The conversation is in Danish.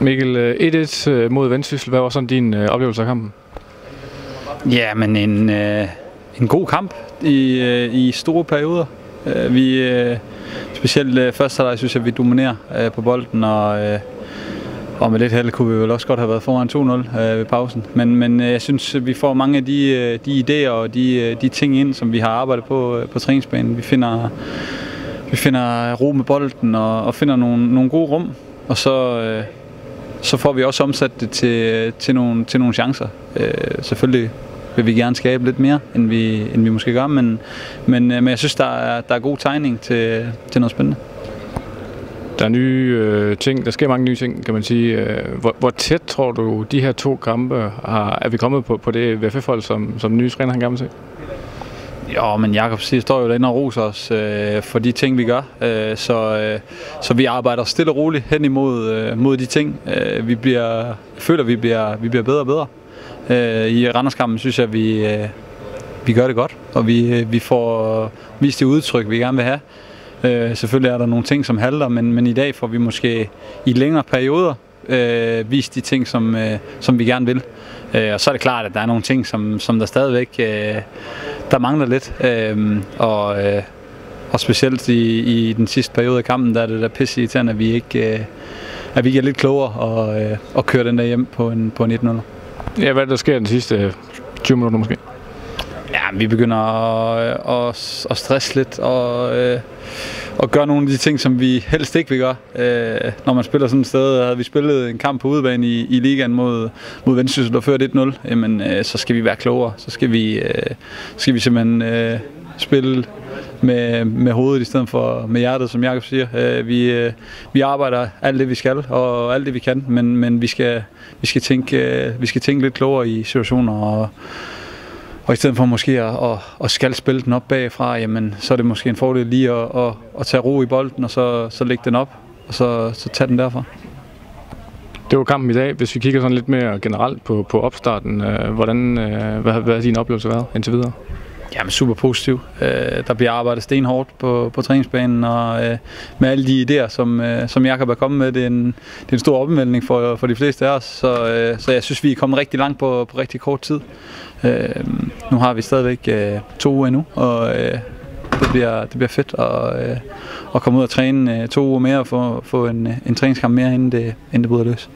Mikkel, øh, 1-1 øh, mod Vendsyssel. Hvad var sådan din øh, oplevelse af kampen? Ja, men en, øh, en god kamp i, øh, i store perioder. Øh, vi, øh, specielt øh, første halvleg synes jeg, vi dominerer øh, på bolden, og, øh, og med lidt held kunne vi vel også godt have været foran 2-0 øh, ved pausen. Men, men øh, jeg synes, vi får mange af de, øh, de idéer og de, øh, de ting ind, som vi har arbejdet på øh, på træningsbanen. Vi finder, vi finder ro med bolden og, og finder nogle, nogle gode rum, og så, øh, så får vi også omsat det til, til, nogle, til nogle chancer. Øh, selvfølgelig vil vi gerne skabe lidt mere, end vi, end vi måske gør, men, men, øh, men jeg synes, der er, der er god tegning til, til noget spændende. Der er nye øh, ting, der sker mange nye ting, kan man sige. Øh, hvor, hvor tæt tror du, de her to kampe har, er vi kommet på, på det VFF-hold, som, som nye træner han gerne vil se? Jo, men Jakob står jo derinde og roser os øh, for de ting, vi gør. Øh, så, øh, så vi arbejder stille og roligt hen imod øh, mod de ting. Øh, vi bliver, føler, vi bliver, vi bliver bedre og bedre. Øh, I Randerskampen synes jeg, vi, øh, vi gør det godt, og vi, øh, vi får vist det udtryk, vi gerne vil have. Øh, selvfølgelig er der nogle ting, som halter, men, men i dag får vi måske i længere perioder øh, vise de ting, som, øh, som vi gerne vil. Øh, og så er det klart, at der er nogle ting, som, som der stadigvæk øh, der mangler lidt. Øh, og, øh, og specielt i, i den sidste periode af kampen, der er det der pisse irriterende, at vi ikke, øh, at vi ikke er lidt klogere og, øh, og kører den der hjem på en, på en 1-0. Ja, hvad der sker den sidste 20 minutter måske? Ja, vi begynder at, at, at stresse lidt og, øh, og gøre nogle af de ting, som vi helst ikke vil gøre. Øh, når man spiller sådan et sted, havde vi spillet en kamp på udebane i, i ligaen mod, mod Vendsyssel, der førte 1-0, jamen, øh, øh, så skal vi være klogere. Så skal vi, øh, skal vi simpelthen øh, spille med, med hovedet i stedet for med hjertet, som Jakob siger. Øh, vi, øh, vi arbejder alt det, vi skal, og alt det, vi kan, men, men vi, skal, vi, skal tænke, øh, vi skal tænke lidt klogere i situationer, og, og i stedet for måske at, at, at skal spille den op bagfra, jamen, så er det måske en fordel lige at, at, at tage ro i bolden, og så, så lægge den op, og så, så tage den derfra. Det var kampen i dag. Hvis vi kigger sådan lidt mere generelt på, på opstarten, øh, hvordan, øh, hvad, hvad har din oplevelse været indtil videre? Jamen super positiv. Øh, der bliver arbejdet stenhårdt på, på træningsbanen, og øh, med alle de idéer, som, øh, som Jakob er kommet med, det er en, det er en stor omvæltning for, for de fleste af os. Så, øh, så jeg synes, vi er kommet rigtig langt på, på rigtig kort tid. Øh, nu har vi stadigvæk øh, to uger endnu, og øh, det, bliver, det bliver fedt at, øh, at komme ud og træne øh, to uger mere og få, få en, en træningskamp mere, inden det, inden det bryder løs.